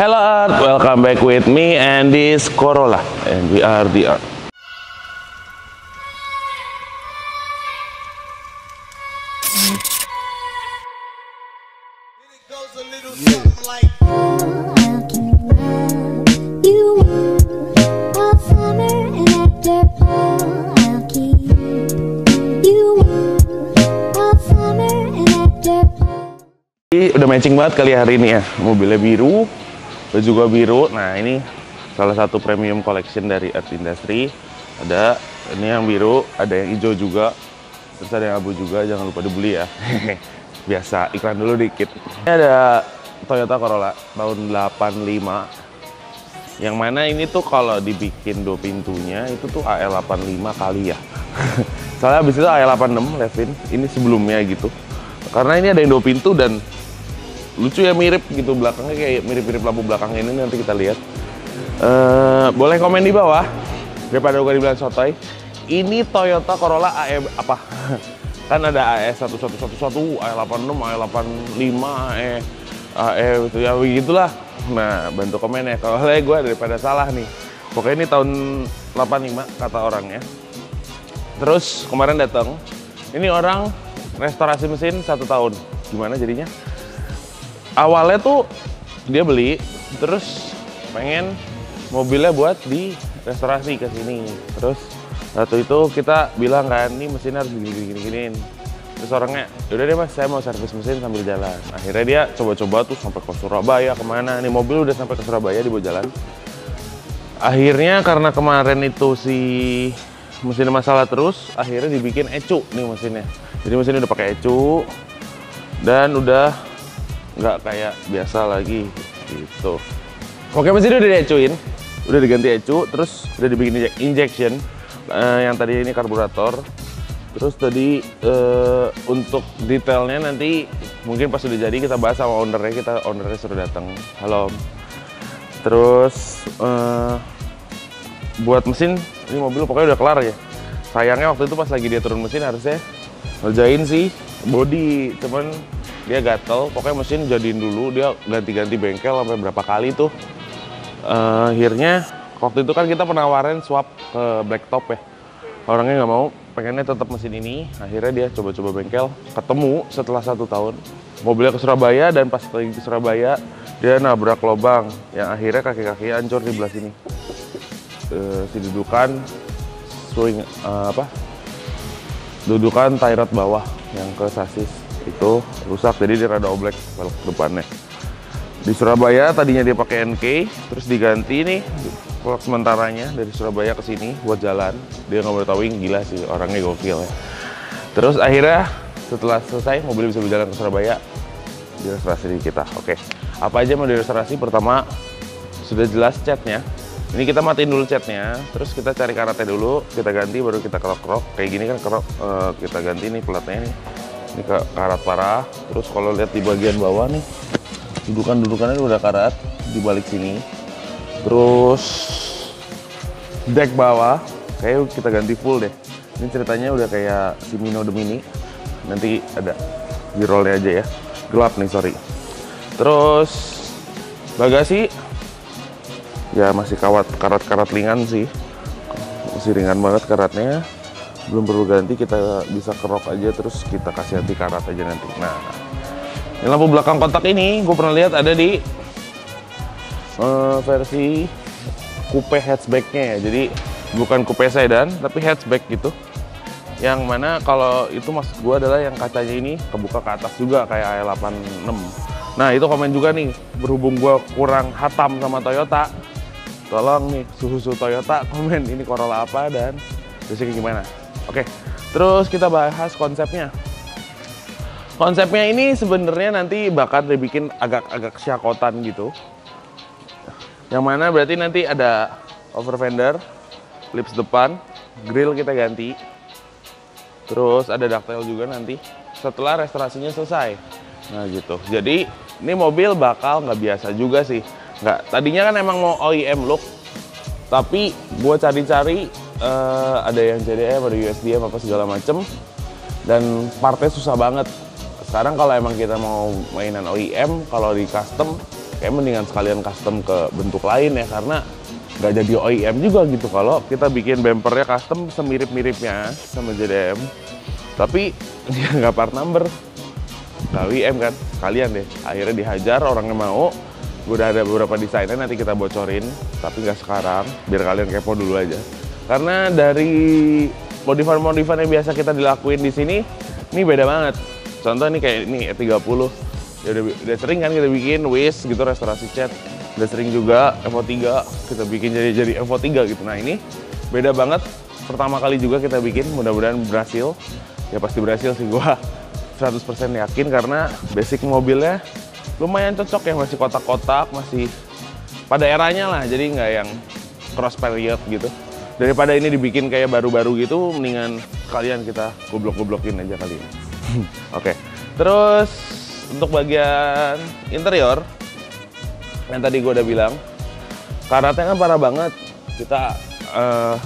Hello Art, welcome back with me and this Corolla and we are the Art. Udah matching banget kali hari ini ya. Mobilnya biru, baju gua biru. Nah ini salah satu premium collection dari Art Industry. Ada ini yang biru, ada yang hijau juga. Terus ada yang abu juga, jangan lupa dibeli ya. Biasa, iklan dulu dikit. Ini ada Toyota Corolla tahun 85. Yang mana ini tuh kalau dibikin dua pintunya itu tuh AL85 kali ya. Soalnya habis itu AL86 Levin, ini sebelumnya gitu. Karena ini ada yang dua pintu dan lucu ya mirip gitu belakangnya kayak mirip-mirip lampu belakang ini nanti kita lihat. Eh, boleh komen di bawah daripada gue dibilang sotoy. Ini Toyota Corolla AE apa? kan ada AE 1111, AE86, AE85, AE AE itu ya begitulah. Nah, bantu komen ya kalau gue daripada salah nih. Pokoknya ini tahun 85 kata orangnya. Terus kemarin datang, ini orang restorasi mesin satu tahun. Gimana jadinya? Awalnya tuh dia beli, terus pengen mobilnya buat di restorasi ke sini. Terus satu itu kita bilang kan, ini mesin harus gini gini gini giniin. Terus orangnya, yaudah deh mas, saya mau servis mesin sambil jalan. Akhirnya dia coba-coba tuh sampai ke Surabaya, ke mana. Nih mobil udah sampai ke Surabaya dibawa jalan. Akhirnya karena kemarin itu si mesin masalah terus, akhirnya dibikin ecu nih mesinnya. Jadi mesinnya udah pakai ecu dan udah nggak kayak biasa lagi gitu. Oke mesinnya udah diecuin, udah diganti ecu, terus udah dibikin injection. Eh, yang tadi ini karburator. Terus tadi eh, untuk detailnya nanti mungkin pas udah jadi kita bahas sama ownernya, kita ownernya suruh datang. Halo. Terus eh, buat mesin ini mobil pokoknya udah kelar ya. Sayangnya waktu itu pas lagi dia turun mesin harusnya ngerjain sih body, cuman dia gatel. Pokoknya mesin jadiin dulu, dia ganti-ganti bengkel sampai berapa kali tuh. Eh, akhirnya waktu itu kan kita penawarin swap ke blacktop ya. Orangnya nggak mau, pengennya tetap mesin ini. Akhirnya dia coba-coba bengkel, ketemu setelah satu tahun. Mobilnya ke Surabaya dan pas lagi ke Surabaya dia nabrak lubang yang akhirnya kaki-kakinya hancur di belah sini. Eh, si dudukan swing eh, apa? Dudukan tie rod bawah yang ke sasis itu rusak jadi dia rada oblek balok depannya. Di Surabaya tadinya dia pakai NK terus diganti nih kolak sementaranya dari Surabaya ke sini buat jalan. Dia nggak boleh towing gila sih orangnya gokil ya. Terus akhirnya setelah selesai mobil bisa berjalan ke Surabaya. Di restorasi di kita oke. Apa aja mau direstorasi pertama sudah jelas catnya. Ini kita matiin dulu catnya terus kita cari karatnya dulu kita ganti baru kita kerok-kerok. Kayak gini kan kerok eh, kita ganti nih pelatnya nih ini karat parah terus kalau lihat di bagian bawah nih dudukan-dudukannya udah karat di balik sini. Terus deck bawah kayak kita ganti full deh. Ini ceritanya udah kayak si Mino the Mini. Nanti ada di rollnya aja ya. Gelap nih sorry. Terus bagasi ya masih kawat karat-karat ringan sih. Masih ringan banget karatnya. Belum perlu ganti kita bisa kerok aja terus kita kasih anti karat aja nanti. Nah, ini lampu belakang kontak ini gue pernah lihat ada di eh, versi coupe hatchbacknya ya. Jadi bukan coupe sedan tapi hatchback gitu. Yang mana kalau itu maksud gue adalah yang kacanya ini kebuka ke atas juga kayak AE86. Nah itu komen juga nih berhubung gue kurang hatam sama Toyota. Tolong nih susu Toyota komen ini Corolla apa dan terusnya gimana. Oke, terus kita bahas konsepnya. Konsepnya ini sebenarnya nanti bakal dibikin agak-agak syakotan gitu. Yang mana berarti nanti ada over fender, lips depan, grill kita ganti. Terus ada ductile juga nanti setelah restorasinya selesai. Nah gitu. Jadi ini mobil bakal nggak biasa juga sih. Nggak. Tadinya kan emang mau OEM look, tapi gue cari-cari eh, ada yang JDM, ada USDM apa segala macem. Dan partnya susah banget. Sekarang kalau emang kita mau mainan OEM, kalau di custom kayak mendingan sekalian custom ke bentuk lain ya karena nggak jadi OEM juga gitu. Kalau kita bikin bumpernya custom semirip-miripnya sama JDM tapi dia nggak part number. Nggak OEM kan? Kalian deh. Akhirnya dihajar orang yang mau. Udah ada beberapa desainnya nanti kita bocorin. Tapi nggak sekarang. Biar kalian kepo dulu aja karena dari modifan-modifan yang biasa kita dilakuin di sini ini beda banget. Contoh ini kayak ini E30 ya udah, udah sering kan kita bikin Wish gitu restorasi cat udah sering juga Evo 3 kita bikin jadi jadi Evo 3 gitu. Nah ini beda banget. Pertama kali juga kita bikin mudah-mudahan berhasil. Ya pasti berhasil sih gua 100% yakin karena basic mobilnya lumayan cocok ya masih kotak-kotak masih pada eranya lah. Jadi nggak yang cross period gitu daripada ini dibikin kayak baru-baru gitu mendingan kalian kita goblok-goblokin aja kali ini. Oke. Terus untuk bagian interior yang tadi gue udah bilang karatnya kan parah banget. Kita eh,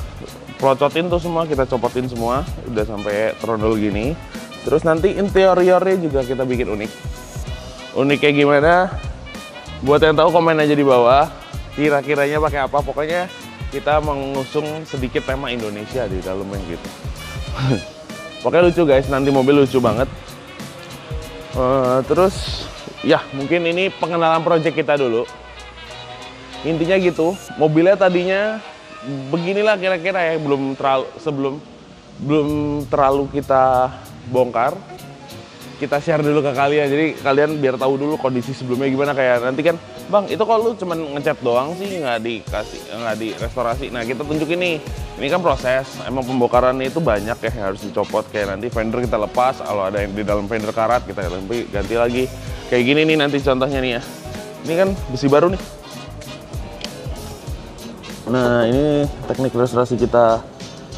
pelocotin tuh semua kita copotin semua udah sampai trondol gini. Terus nanti interiornya juga kita bikin unik. Unik kayak gimana? Buat yang tahu komen aja di bawah. Kira-kiranya pakai apa? Pokoknya kita mengusung sedikit tema Indonesia di dalamnya gitu pokoknya lucu guys. Nanti mobil lucu banget. Eh, terus ya mungkin ini pengenalan project kita dulu. Intinya gitu mobilnya tadinya beginilah kira-kira ya belum terlalu sebelum belum terlalu kita bongkar. Kita share dulu ke kalian. Jadi kalian biar tahu dulu kondisi sebelumnya gimana. Kayak nanti kan bang itu kok lu cuman ngecat doang sih nggak dikasih nggak di restorasi nah kita tunjukin nih. Ini kan proses. Emang pembongkaran itu banyak ya harus dicopot. Kayak nanti fender kita lepas kalau ada yang di dalam fender karat kita ganti ganti lagi. Kayak gini nih nanti contohnya nih ya. Ini kan besi baru nih. Nah ini teknik restorasi kita.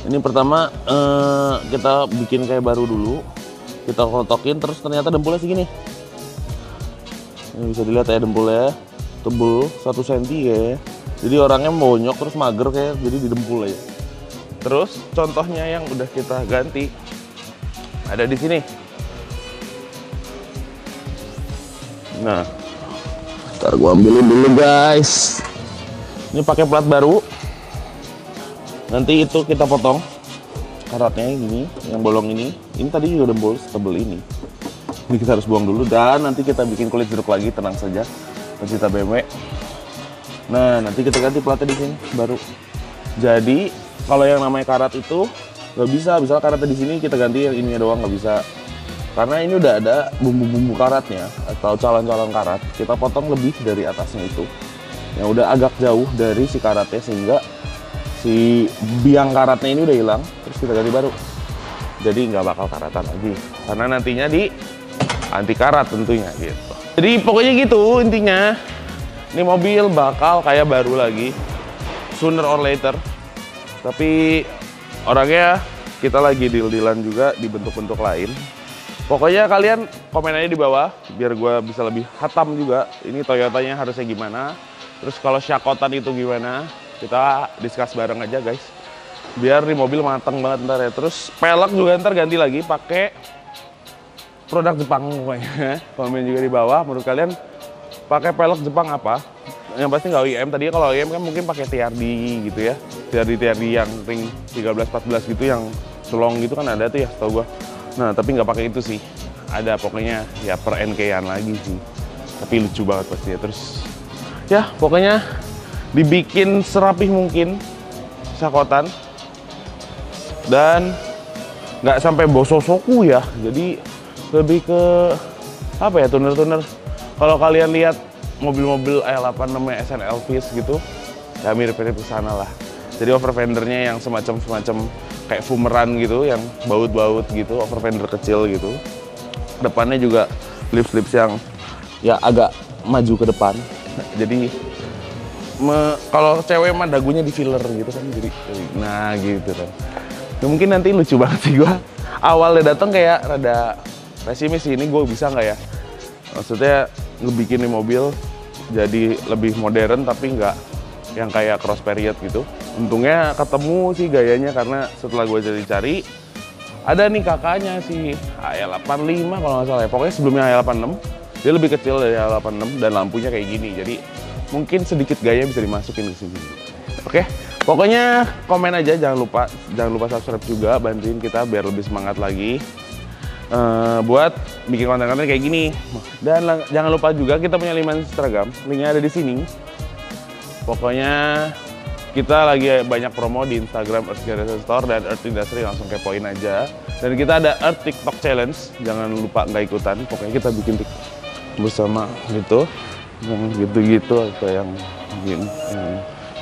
Ini pertama eh, kita bikin kayak baru dulu. Kita kotokin terus ternyata dempulnya segini. Ini bisa dilihat ya dempulnya tebel 1 cm ya. Jadi orangnya bonyok terus mager kayak jadi di dempul aja. Terus contohnya yang udah kita ganti ada di sini. Nah, ntar gua ambilin dulu guys. Ini pakai plat baru. Nanti itu kita potong karatnya gini, yang bolong ini. Ini tadi juga dempul tebel ini. Ini kita harus buang dulu dan nanti kita bikin kulit jeruk lagi, tenang saja. Pecinta BMW. Nah, nanti kita ganti platnya di sini baru. Jadi, kalau yang namanya karat itu nggak bisa, misalnya karatnya di sini kita ganti yang ininya doang nggak bisa. Karena ini udah ada bumbu-bumbu karatnya atau calon-calon karat, kita potong lebih dari atasnya itu yang udah agak jauh dari si karatnya sehingga si biang karatnya ini udah hilang terus kita ganti baru jadi nggak bakal karatan lagi karena nantinya di anti karat tentunya gitu jadi pokoknya gitu intinya ini mobil bakal kayak baru lagi sooner or later tapi orangnya kita lagi deal-dealan juga di bentuk-bentuk lain Pokoknya kalian komen aja di bawah biar gue bisa lebih hatam juga. Ini Toyotanya harusnya gimana. Terus kalau syakotan itu gimana? Kita discuss bareng aja guys. Biar di mobil mateng banget ntar ya. Terus pelek juga ntar ganti lagi pakai produk Jepang pokoknya. Komen juga di bawah. Menurut kalian pakai pelek Jepang apa? Yang pasti nggak OEM. Tadinya kalau OEM kan mungkin pakai TRD gitu ya. TRD TRD yang ring 13-14 gitu yang selong gitu kan ada tuh ya setahu gua. Nah, tapi nggak pakai itu sih. Ada pokoknya ya per NK-an lagi sih. Tapi lucu banget pasti ya. Terus ya pokoknya dibikin serapih mungkin sakotan dan nggak sampai bososoku ya. Jadi lebih ke apa ya tuner-tuner. Kalau kalian lihat mobil-mobil i86 nya SNL Vis gitu, ya mirip-mirip sana lah. Jadi over fendernya yang semacam-semacam kayak fumeran gitu, yang baut-baut gitu, over fender kecil gitu. Depannya juga lips-lips yang ya agak maju ke depan. Jadi kalau cewek mah dagunya di filler gitu kan jadi nah gitu kan. Ya, mungkin nanti lucu banget sih gua. Awalnya datang kayak rada pesimis sih ini gue bisa nggak ya? Maksudnya ngebikin nih mobil jadi lebih modern tapi nggak yang kayak cross period gitu. Untungnya ketemu sih gayanya karena setelah gue cari-cari ada nih kakaknya si AL85 kalau nggak salah ya. Pokoknya sebelumnya AL86 dia lebih kecil dari H86 dan lampunya kayak gini jadi mungkin sedikit gaya bisa dimasukin ke sini oke pokoknya komen aja jangan lupa jangan lupa subscribe juga bantuin kita biar lebih semangat lagi eh, buat bikin konten-konten kayak gini dan jangan lupa juga kita punya lima Instagram linknya ada di sini Pokoknya kita lagi banyak promo di Instagram Earth Generation Store dan Earth Industry langsung kepoin aja. Dan kita ada Earth TikTok Challenge, jangan lupa nggak ikutan. Pokoknya kita bikin TikTok bersama gitu, yang gitu-gitu atau yang yang,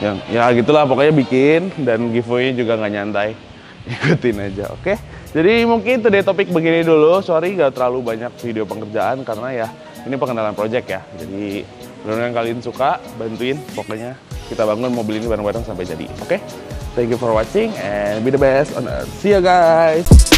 yang, ya gitulah pokoknya bikin dan giveaway juga nggak nyantai. Ikutin aja, oke? Jadi mungkin today topik begini dulu. Sorry nggak terlalu banyak video pengerjaan karena ya ini pengenalan project ya. Jadi mudah-mudahan kalian suka, bantuin. Pokoknya kita bangun mobil ini bareng-bareng sampai jadi. Oke? Thank you for watching and be the best on earth. See you guys.